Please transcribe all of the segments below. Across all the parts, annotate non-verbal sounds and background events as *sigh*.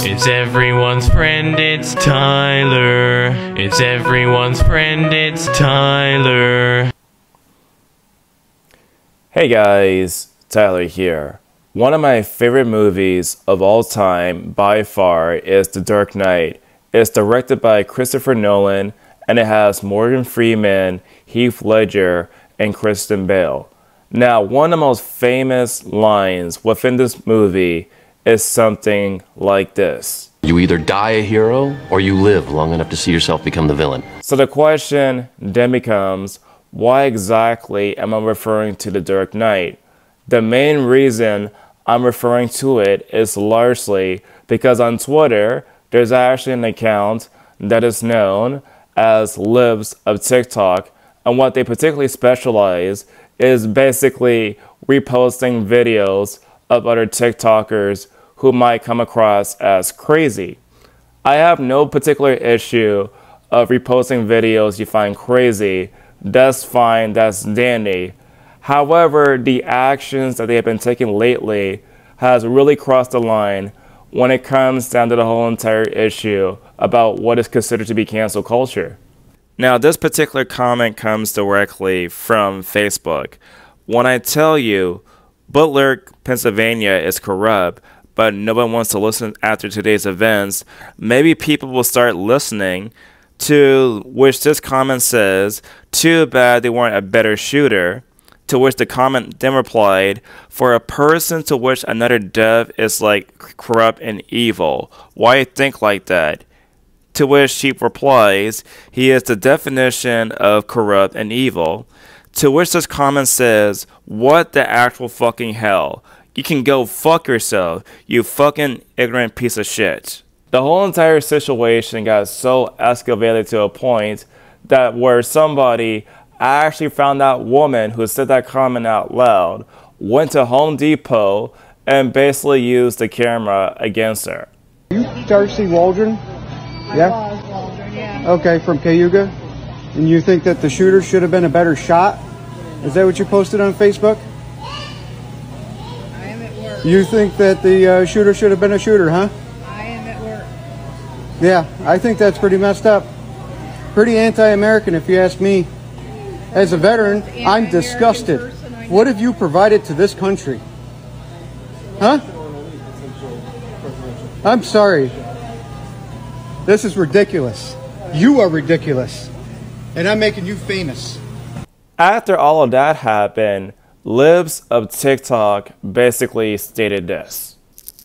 It's everyone's friend, it's Tyler. It's everyone's friend, it's Tyler. Hey guys, Tyler here. One of my favorite movies of all time by far is The Dark Knight. It's directed by Christopher Nolan and it has Morgan Freeman, Heath Ledger, and Christian Bale. Now, one of the most famous lines within this movie is something like this. You either die a hero or you live long enough to see yourself become the villain. So the question then becomes why exactly am I referring to The Dark Knight? The main reason I'm referring to it is largely because on Twitter, there's actually an account that is known as Libs of TikTok, and what they particularly specialize is basically reposting videos of other TikTokers who might come across as crazy. I have no particular issue of reposting videos you find crazy. That's fine, that's dandy. However, the actions that they have been taking lately has really crossed the line when it comes down to the whole entire issue about what is considered to be cancel culture. Now, this particular comment comes directly from Facebook. When I tell you Butler, Pennsylvania is corrupt, but no one wants to listen after today's events, maybe people will start listening. To which this comment says, Too bad they weren't a better shooter. To which the comment then replied, For a person to which another dev is like corrupt and evil, why think like that? To which she replies, He is the definition of corrupt and evil. To which this comment says, What the actual fucking hell? You can go fuck yourself, you fucking ignorant piece of shit. The whole entire situation got so escalated to a point that where somebody actually found that woman who said that comment out loud, went to Home Depot, and basically used the camera against her. You Darcy Waldron? Yeah? yeah. Okay, from Cayuga? And you think that the shooter should have been a better shot? Is that what you posted on Facebook? You think that the uh, shooter should have been a shooter, huh? I am at work. Yeah, I think that's pretty messed up. Pretty anti-American if you ask me. As a veteran, I'm disgusted. What have you provided to this country? Huh? I'm sorry. This is ridiculous. You are ridiculous. And I'm making you famous. After all of that happened, Libs of TikTok basically stated this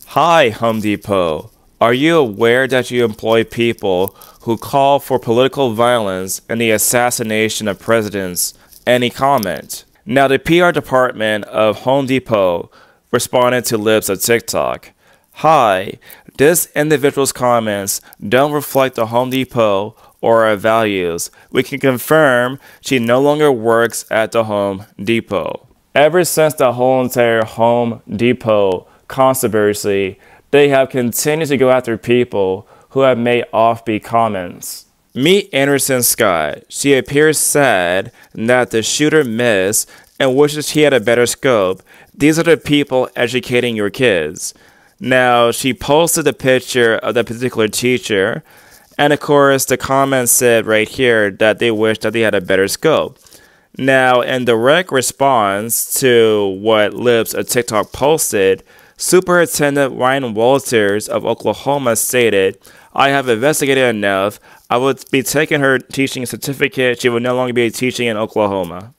Hi, Home Depot. Are you aware that you employ people who call for political violence and the assassination of presidents? Any comment? Now, the PR department of Home Depot responded to Libs of TikTok Hi, this individual's comments don't reflect the Home Depot or our values. We can confirm she no longer works at the Home Depot. Ever since the whole entire Home Depot controversy, they have continued to go after people who have made offbeat comments. Meet Anderson Scott. She appears sad that the shooter missed and wishes he had a better scope. These are the people educating your kids. Now, she posted a picture of that particular teacher, and of course, the comments said right here that they wish that they had a better scope. Now, in direct response to what Libs of TikTok posted, Superintendent Ryan Walters of Oklahoma stated, I have investigated enough. I would be taking her teaching certificate. She would no longer be teaching in Oklahoma.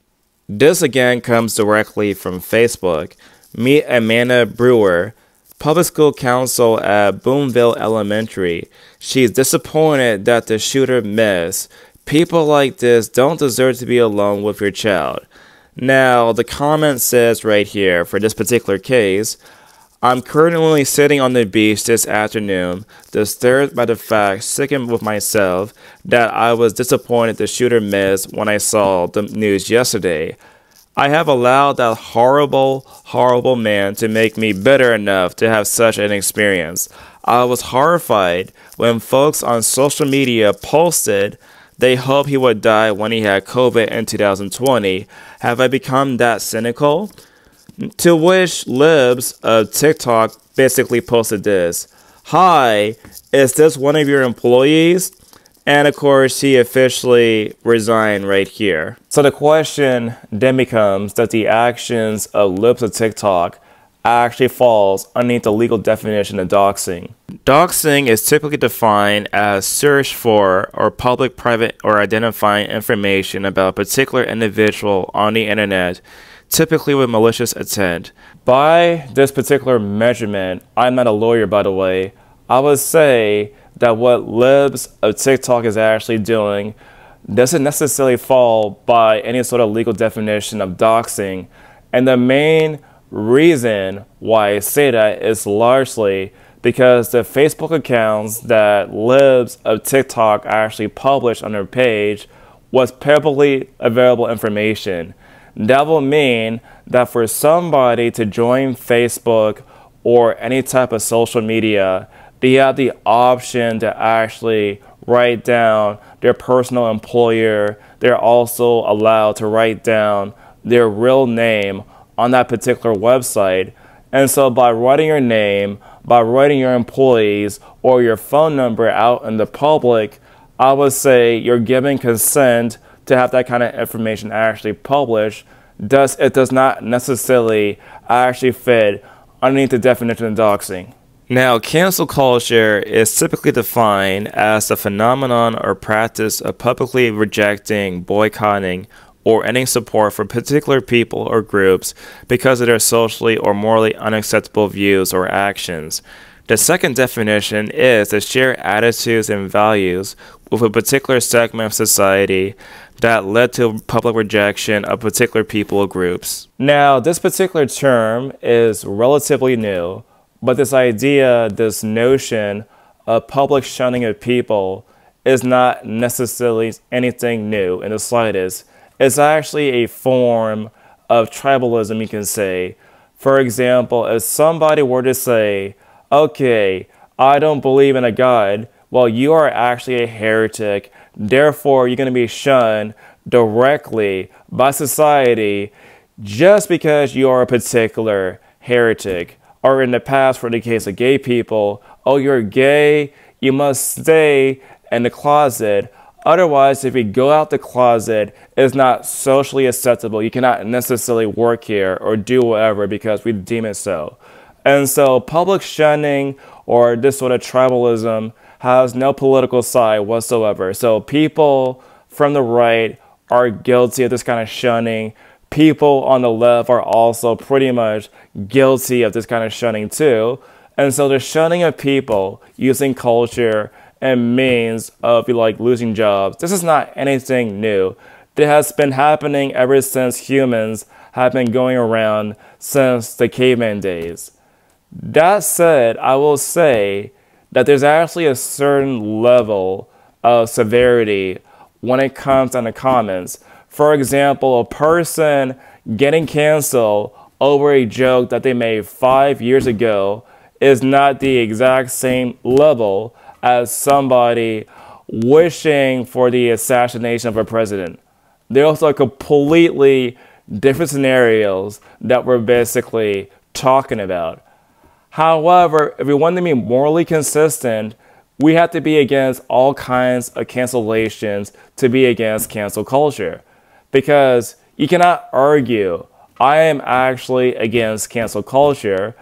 This again comes directly from Facebook. Meet Amanda Brewer, public school counsel at Boonville Elementary. She's disappointed that the shooter missed. People like this don't deserve to be alone with your child. Now, the comment says right here for this particular case, I'm currently sitting on the beach this afternoon, disturbed by the fact, sickened with myself, that I was disappointed the shooter missed when I saw the news yesterday. I have allowed that horrible, horrible man to make me bitter enough to have such an experience. I was horrified when folks on social media posted they hope he would die when he had COVID in 2020. Have I become that cynical? To which Libs of TikTok basically posted this Hi, is this one of your employees? And of course, he officially resigned right here. So the question then becomes that the actions of Libs of TikTok actually falls underneath the legal definition of doxing. Doxing is typically defined as search for or public, private, or identifying information about a particular individual on the internet, typically with malicious intent. By this particular measurement, I'm not a lawyer by the way, I would say that what Libs of TikTok is actually doing doesn't necessarily fall by any sort of legal definition of doxing. And the main reason why I say that is largely because the Facebook accounts that Libs of TikTok actually published on their page was publicly available information. That will mean that for somebody to join Facebook or any type of social media, they have the option to actually write down their personal employer. They're also allowed to write down their real name on that particular website. And so by writing your name, by writing your employees or your phone number out in the public, I would say you're giving consent to have that kind of information actually published. Does it does not necessarily actually fit underneath the definition of doxing. Now, cancel culture is typically defined as the phenomenon or practice of publicly rejecting, boycotting, or any support for particular people or groups because of their socially or morally unacceptable views or actions. The second definition is to share attitudes and values with a particular segment of society that led to public rejection of particular people or groups. Now, this particular term is relatively new but this idea, this notion of public shunning of people is not necessarily anything new in the slightest. It's actually a form of tribalism, you can say. For example, if somebody were to say, okay, I don't believe in a God, well, you are actually a heretic, therefore, you're going to be shunned directly by society just because you are a particular heretic or in the past for the case of gay people, oh, you're gay, you must stay in the closet. Otherwise, if you go out the closet, it's not socially acceptable. You cannot necessarily work here or do whatever because we deem it so. And so, public shunning or this sort of tribalism has no political side whatsoever. So, people from the right are guilty of this kind of shunning people on the left are also pretty much guilty of this kind of shunning too. And so the shunning of people using culture and means of like losing jobs, this is not anything new. It has been happening ever since humans have been going around since the caveman days. That said, I will say that there's actually a certain level of severity when it comes on the comments for example, a person getting canceled over a joke that they made five years ago is not the exact same level as somebody wishing for the assassination of a president. They're also completely different scenarios that we're basically talking about. However, if we want to be morally consistent, we have to be against all kinds of cancellations to be against cancel culture because you cannot argue I am actually against cancel culture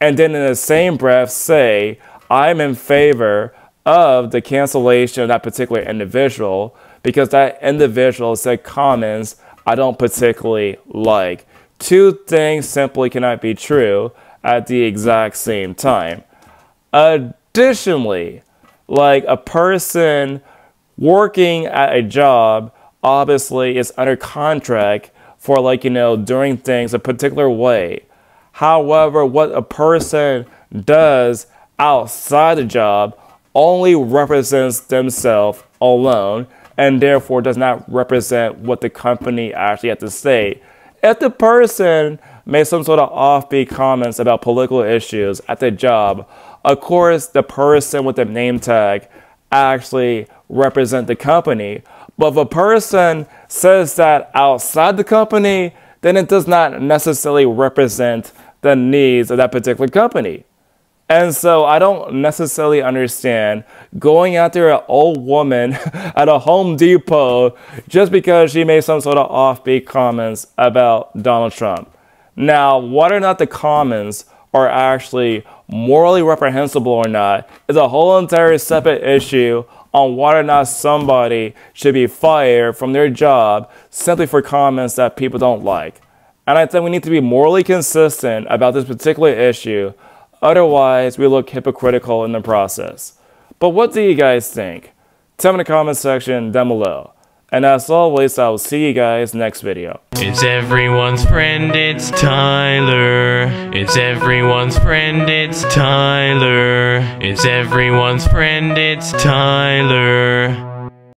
and then in the same breath say I'm in favor of the cancellation of that particular individual because that individual said comments I don't particularly like. Two things simply cannot be true at the exact same time. Additionally, like a person working at a job obviously is under contract for like you know doing things a particular way however what a person does outside the job only represents themselves alone and therefore does not represent what the company actually has to say if the person made some sort of offbeat comments about political issues at the job of course the person with the name tag actually represent the company but if a person says that outside the company, then it does not necessarily represent the needs of that particular company. And so I don't necessarily understand going after an old woman *laughs* at a Home Depot just because she made some sort of offbeat comments about Donald Trump. Now, whether or not the comments are actually morally reprehensible or not is a whole entire separate issue on whether or not somebody should be fired from their job simply for comments that people don't like. And I think we need to be morally consistent about this particular issue Otherwise, we look hypocritical in the process. But what do you guys think? Tell me in the comment section down below. And as always, I will see you guys next video. It's everyone's friend, it's Tyler. It's everyone's friend, it's Tyler. It's everyone's friend, it's Tyler.